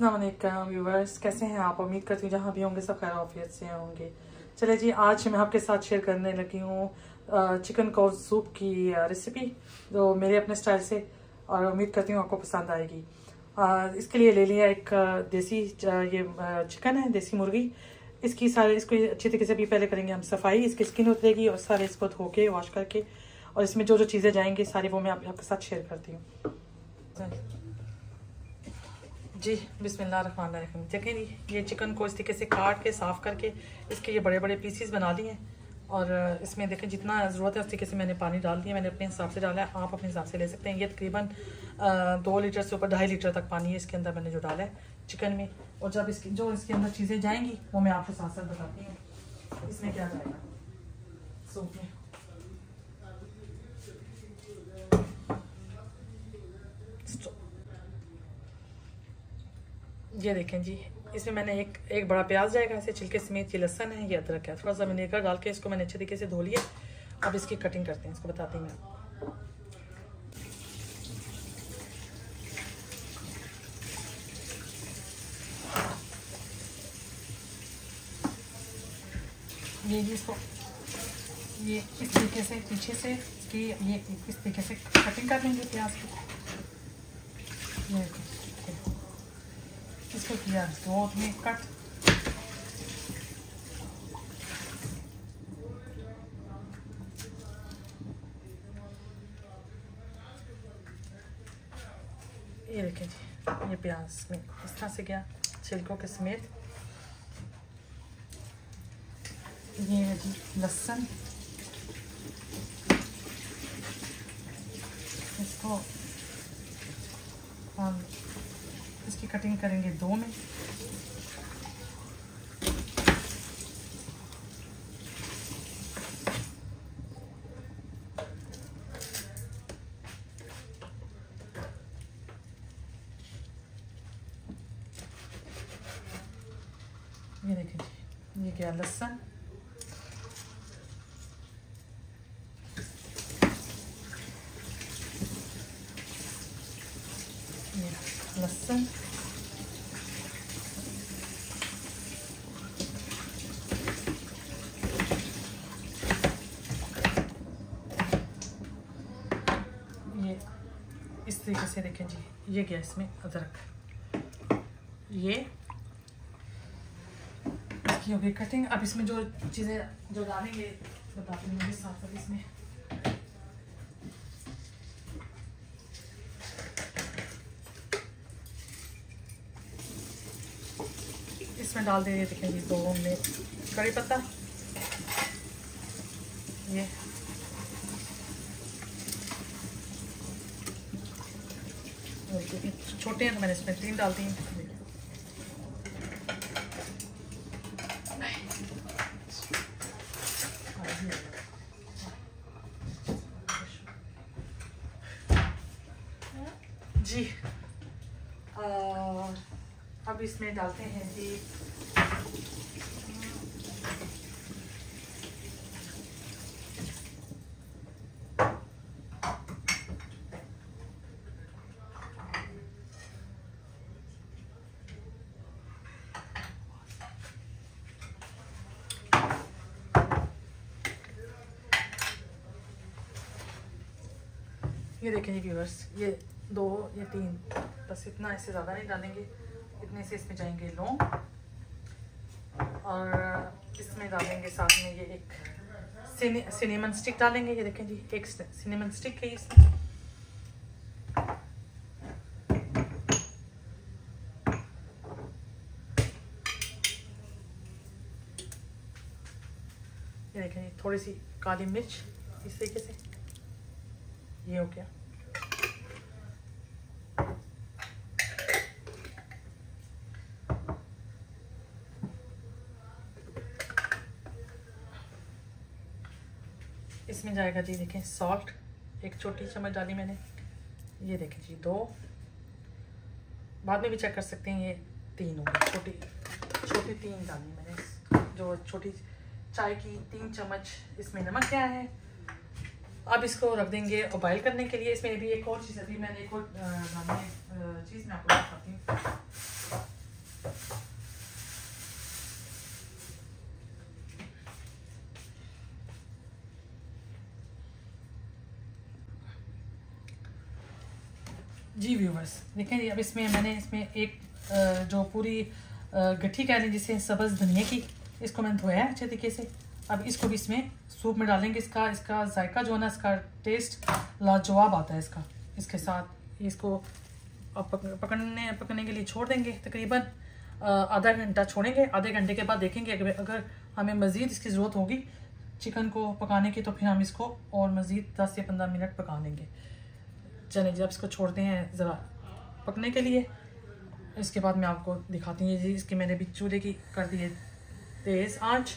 वालेकुम व्यूवर्स कैसे हैं आप? उम्मीद करती हूँ जहाँ भी होंगे सब खैर ऑफियत से होंगे। चले जी आज मैं आपके साथ शेयर करने लगी हूँ चिकन कॉर्न सूप की रेसिपी जो मेरे अपने स्टाइल से और उम्मीद करती हूँ आपको पसंद आएगी। इसके लिए ले लिया एक देसी ये चिकन है देसी मुर्गी। इसकी सारे इसको अच्छी तरीके से भी पहले करेंगे हम सफ़ाई। इसकी स्किन उतरेगी और सारे इसको धो के वॉश करके और इसमें जो जो चीज़ें जाएँगी सारी वो मैं आप, आपके साथ शेयर करती हूँ। जी बिस्मिल्लाह रहमान रहीम देखें ये चिकन को इस तरीके से काट के, साफ़ करके, इसके ये बड़े बड़े पीसीस बना लिए और, इसमें देखें, जितना ज़रूरत है, उस तरीके से मैंने पानी डाल दिया, मैंने अपने हिसाब से डाला है। आप अपने हिसाब से ले सकते हैं। ये तकरीबन दो लीटर से ऊपर, ढाई लीटर तक पानी है इसके अंदर मैंने जो डाला है चिकन में। और जब इसकी, जो इसके अंदर चीज़ें जाएँगी, वो मैं आपको साथ साथ बताती हूँ। इसमें क्या जाएगा? सूप में। ये देखें जी, इसमें मैंने एक एक बड़ा प्याज जाएगा ऐसे छिलके समेत, ये लहसन है, ये अदरक है। थोड़ा सा विनेगर डाल के इसको मैंने अच्छे तरीके से धो लिया। अब इसकी कटिंग करते हैं, इसको बताती हूँ मैं। ये इसको, ये इस तरीके से, पीछे से इसकी, ये इस तरीके से कटिंग कर लेंगे प्याज की। ये इसको किया दो में कट ये देखें जी, ये प्याज में इस तरह से गया छिलकों के समेत। ये जी लहसुन। इसको हम इसकी कटिंग करेंगे दो में। ये देखें ये क्या लहसुन? लहसुन ये इस तरीके से देखें जी, ये गया इसमें अदरक। ये हो गई कटिंग अब इसमें जो चीज़ें जो डालेंगे, बताती हूँ साथ साथ इसमें। इसमें डाल दे देखें जी, दो में कड़ी पत्ता। ये। छोटे हैं तो मैंने इसमें तीन डाल दी जी। आ, अब इसमें डालते हैं जी ये देखें जी व्यूवर्स ये दो ये तीन। बस इतना इससे ज़्यादा नहीं डालेंगे इतने से इसमें जाएँगे लौंग और इसमें डालेंगे साथ में ये एक सिने, सिनेमन स्टिक डालेंगे ये देखें जी एक सिनेमन स्टिक है इसमें ये देखें जी थोड़ी सी काली मिर्च इस तरीके से। ये हो गया। इसमें जाएगा जी, देखें सॉल्ट एक छोटी चम्मच डाली मैंने, ये देखें जी, दो। बाद में भी चेक कर सकते हैं, ये तीन होगी छोटी छोटी तीन डाली मैंने, जो छोटी चाय की तीन चम्मच, इसमें नमक क्या है। अब इसको रख देंगे बॉयल करने के लिए। इसमें भी एक और चीज़ अभी मैंने एक और चीज़ मैं आपको दिखाती हूँ। जी व्यूवर्स देखें अब इसमें मैंने इसमें एक जो पूरी गट्ठी कह लें जिसे सब्ज़ धनिया की, इसको मैंने धोया है अच्छे तरीके से। अब इसको भी इसमें सूप में डालेंगे, इसका इसका जायका जो है ना, इसका टेस्ट लाजवाब आता है इसका। इसके साथ इसको पकड़ने पकड़ने के लिए छोड़ देंगे तकरीबन आधा घंटा छोड़ेंगे। आधे घंटे के बाद देखेंगे अगर अगर हमें मज़ीद इसकी ज़रूरत होगी, चिकन को पकाने की तो फिर हम इसको और मज़ीद दस या पंद्रह मिनट पका लेंगे। चलें, जब इसको छोड़ते हैं ज़रा पकने के लिए, इसके बाद मैं आपको दिखाती हूँ जी, इसकी मैंने भी चूल्हे की कर दी है तेज़ आँच।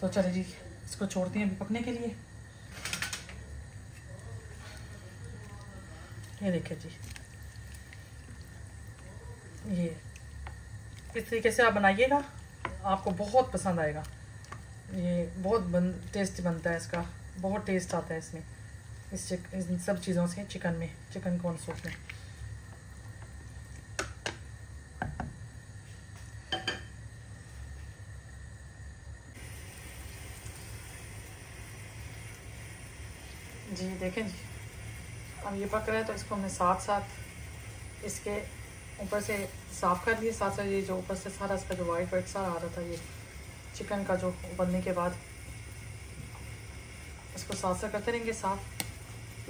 तो चले जी, इसको छोड़ते हैं पकने के लिए। ये देखिए जी। ये, इस तरीके से आप बनाइएगा, आपको बहुत पसंद आएगा। ये बहुत बन, टेस्ट बनता है इसका, बहुत टेस्ट आता है इसमें। इस चिक, इन सब चीज़ों से चिकन में, चिकन कॉर्न सूप में। जी, देखें जी। अब ये पक रहा है तो इसको हमने साथ साथ इसके ऊपर से साफ़ कर लिए। साथ साथ ये जो ऊपर से सारा इसका जो वाइट वाइट सारा आ रहा था, ये चिकन का जो उबलने के बाद इसको साथ साथ करते रहेंगे साफ़।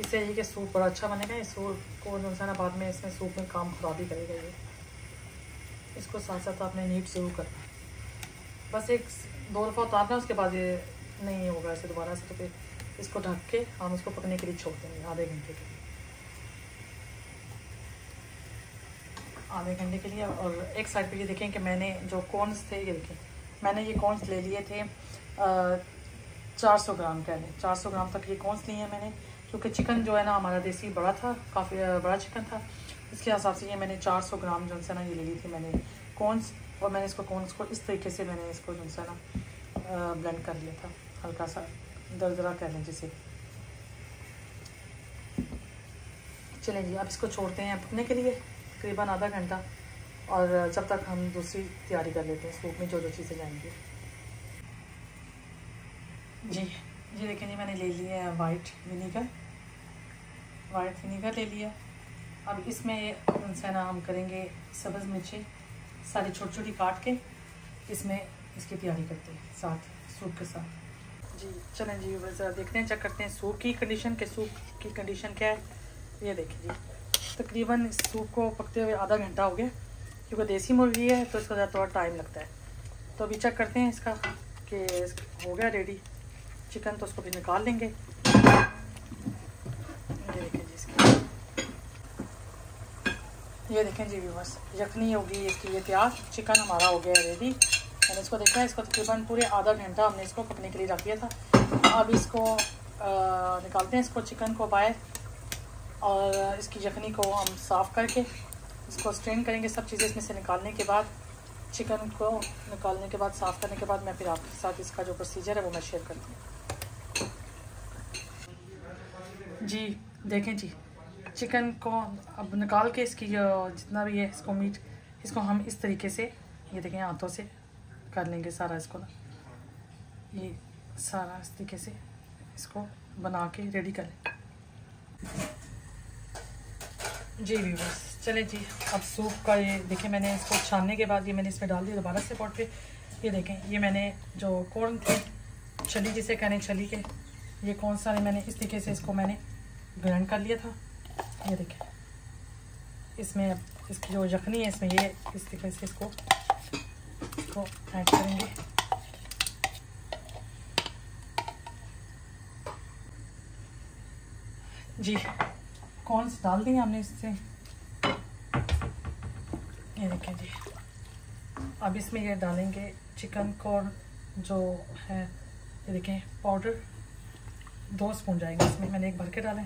इससे ये कि सूप बड़ा अच्छा बनेगा, इस सूप को नुकसान बाद में इसमें सूप में काम खराबी करेगा ये। इसको साथ साथ आपने नीट ज़रूर करना बस एक दो दफ़ा उतारना, उसके बाद ये नहीं होगा ऐसे दोबारा से तो फिर इसको ढक के हम इसको पकने के लिए छोड़ देंगे आधे घंटे के लिए। आधे घंटे के लिए और एक साइड पे ये देखें कि मैंने जो कॉर्नस थे, ये देखें, मैंने ये कॉर्नस ले लिए थे चार सौ ग्राम लें, चार सौ ग्राम तक ये कॉर्नस लिए हैं मैंने। क्योंकि चिकन जो है ना हमारा देसी बड़ा था, काफ़ी बड़ा चिकन था। इसके हिसाब से ये मैंने 400 ग्राम जो है ना ये ले ली थी मैंने कॉर्नस और मैंने इसको कॉर्नस को इस तरीके से मैंने इसको जो है ना ब्लेंड कर लिया था, हल्का सा दरदरा कह लें जिसे। चलें जी, अब इसको छोड़ते हैं पकने के लिए, तकरीबन आधा घंटा, और जब तक हम दूसरी तैयारी कर लेते हैं, सूप में जो जो चीज़ें जाएँगी। जी। जी देखें जी, मैंने ले लिया है वाइट विनीगर वाइट विनीगर ले लिया। अब इसमें उनसे ना, हम करेंगे सब्ज़ मिर्ची, सारी छोटी छोटी काट के इसमें इसकी तैयारी करते हैं, साथ, सूप के साथ। जी, चलें जी ज़रा देखते हैं चेक करते हैं सूप की कंडीशन के, सूप की कंडीशन क्या है। ये देखिए जी, तकरीबन इस सूप को पकते हुए आधा घंटा हो गया, क्योंकि देसी मुर्गी है तो इसका ज़्यादा थोड़ा टाइम लगता है। तो अभी चेक करते हैं इसका कि हो गया रेडी चिकन तो उसको भी निकाल लेंगे। ये देखें जी इसकी। ये देखें जी बस यखनी होगी इसकी ये तैयार चिकन हमारा हो गया रेडी मैंने इसको देखा है इसको तकरीबन पूरे आधा घंटा हमने इसको पकने के लिए रख दिया था। अब इसको आ, निकालते हैं इसको चिकन को बाहर। और इसकी यखनी को हम साफ़ करके इसको स्ट्रेन करेंगे सब चीज़ें इसमें से निकालने के बाद। चिकन को निकालने के बाद साफ़ करने के बाद मैं फिर आपके साथ इसका जो प्रोसीजर है वो मैं शेयर करती हूँ। जी, देखें जी। चिकन को अब निकाल के इसकी जो जितना भी है, इसको मीट इसको हम इस तरीके से, ये देखें हाथों से कर लेंगे सारा इसको ना। ये सारा इस तरीके से इसको बना के रेडी कर लें। जी बस चले जी। अब सूप का ये देखें मैंने इसको छानने के बाद ये मैंने इसमें डाल दिया दोबारा से पॉट पे। ये देखें, ये मैंने जो कौन थे छली जिसे कहने छली के, ये कौन सा मैंने इस तरीके से इसको मैंने ग्राइंड कर लिया था। ये देखें। इसमें इसकी जो यखनी है, इसमें ये, इस तरीके से इसको इसको ऐड करेंगे। जी कॉर्नस डाल दिए हमने इससे? ये देखें जी। अब इसमें ये डालेंगे चिकन कॉर्न जो है, ये देखें, पाउडर। दो स्पून जाएँगे, इसमें मैंने एक भर के डाले।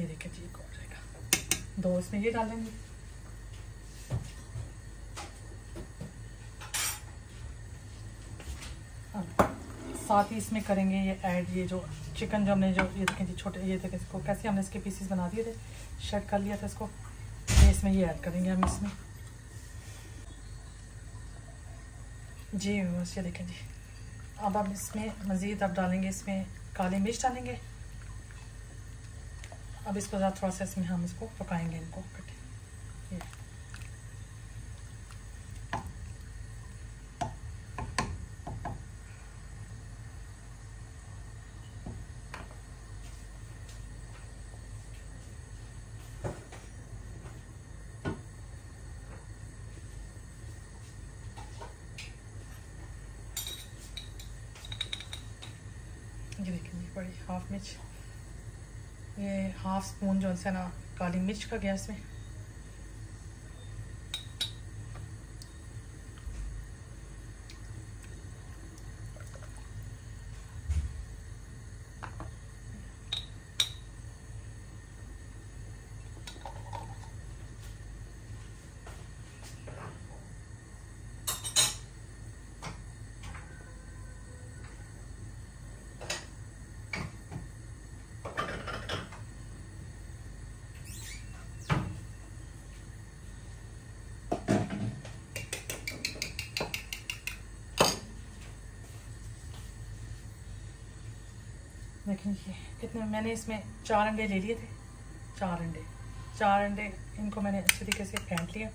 ये देखिए जी एक और जाएगा। दो इसमें ये डाल देंगे। साथ ही इसमें करेंगे ये ऐड ये जो चिकन जो हमने जो, ये देखें जी, छोटे, ये देखें इसको, कैसे हमने इसके पीसेस बना दिए थे शेड कर लिया था इसको। ये इसमें ये ऐड करेंगे हम इसमें। जी, बस ये देखें जी। अब अब इसमें मज़ीद अब डालेंगे, इसमें काली मिर्च डालेंगे। अब इसको ज़्यादा थोड़ा सा इसमें हम इसको पकाएँगे इनको, कटे ये ये देखेंगे बड़ी हाफ़ मिर्च। ये हाफ़ स्पून जो है ना, काली मिर्च का गया इसमें देखें ये कितने, मैंने इसमें चार अंडे ले लिए थे। चार अंडे। चार अंडे, इनको मैंने अच्छे तरीके से फेंट लिया।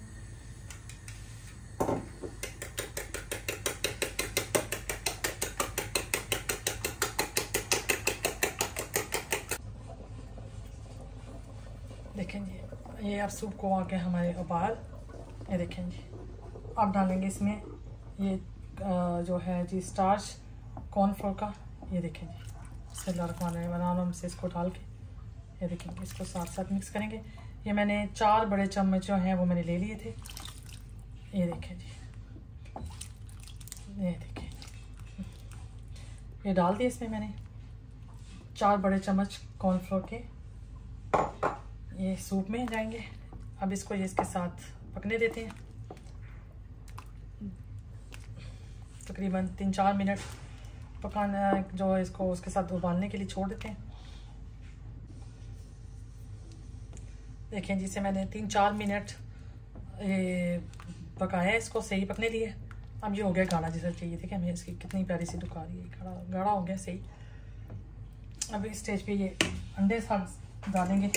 देखें जी, ये अब सूप को आके हमारे उबाल। ये देखें जी, अब डालेंगे इसमें ये जो है जी, स्टार्च, कॉर्नफ्लोर का। ये देखें जी। बनाना से इसको डाल के। ये देखेंगे, इसको साथ साथ मिक्स करेंगे। ये मैंने चार बड़े चम्मच जो हैं, वो मैंने ले लिए थे। ये देखें जी। ये देखें ये डाल दिए इसमें मैंने। चार बड़े चम्मच कॉर्नफ्लोर के। ये सूप में जाएँगे। अब इसको ये इसके साथ पकने देते हैं। तकरीबन तीन चार मिनट पकाना जो है इसको उसके साथ उबालने के लिए छोड़ देते हैं। देखें जिसे मैंने तीन चार मिनट, ये पकाया इसको, सही पकने लिए। अब ये हो गया गाढ़ा जैसा चाहिए देखें हमें इसकी कितनी प्यारी सी दुखा रही है गाढ़ा गाढ़ा हो गया, सही। अब इस स्टेज पे ये अंडे साथ डालेंगे।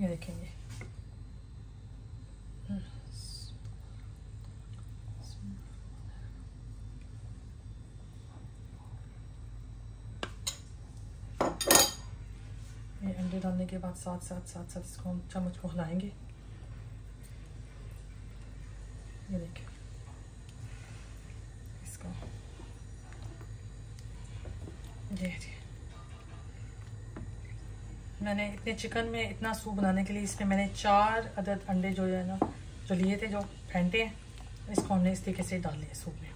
ये देखेंगे। अंडे डालने के बाद साथ साथ साथ साथ इसको हम चम्मच को हिलाएँगे। ये देखिए। इसको। ये जी। मैंने इतने चिकन में इतना सूप बनाने के लिए इसमें मैंने चार अदद अंडे जो है ना, जो लिए थे, जो फेंटे हैं, इसको हमने इस तरीके से डाल लिया सूप में।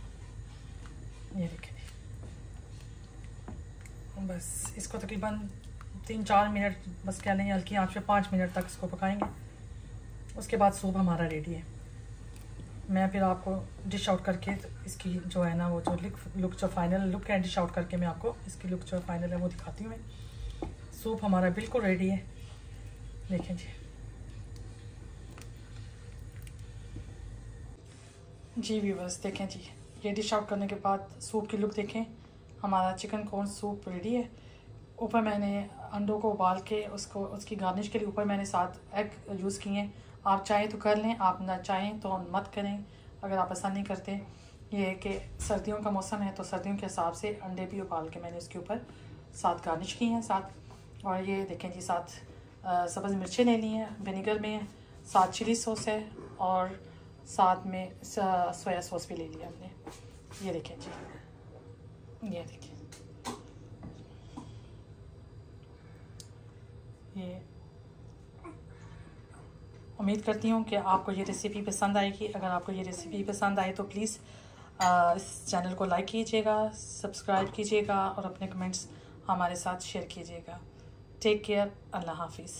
ये देखिए। बस, इसको तकरीबन तीन चार मिनट, बस कह लें हल्की आँच पे पाँच मिनट तक इसको पकाएँगे। उसके बाद सूप हमारा रेडी है। मैं फिर आपको डिश आउट करके इसकी जो है ना, वो जो लुक लुक जो फाइनल लुक है डिश आउट करके मैं आपको इसकी लुक जो फाइनल है, वो दिखाती हूँ मैं। सूप हमारा बिल्कुल रेडी है। देखें जी। जी व्यूवर्स देखें जी। ये डिश आउट करने के बाद सूप की लुक देखें। हमारा चिकन कॉर्न सूप रेडी है। ऊपर मैंने अंडों को उबाल के उसको, उसकी गार्निश के लिए ऊपर मैंने सात एग यूज़ किए आप चाहें तो कर लें, आप ना चाहें तो मत करें। अगर आप पसंद नहीं करते, ये है कि सर्दियों का मौसम है तो सर्दियों के हिसाब से अंडे भी उबाल के मैंने उसके ऊपर सात गार्निश की हैं साथ और ये देखें जी साथ सब्ज़ मिर्चें ले ली हैं, विनीगर में साथ चिली सॉस है और साथ में सोया सॉस भी ले लिया हमने। ये देखें जी। ये देखें। ये उम्मीद करती हूँ कि आपको ये रेसिपी पसंद आएगी। अगर आपको ये रेसिपी पसंद आए तो प्लीज़ इस चैनल को लाइक कीजिएगा सब्सक्राइब कीजिएगा और अपने कमेंट्स हमारे साथ शेयर कीजिएगा। टेक केयर अल्लाह हाफिज़।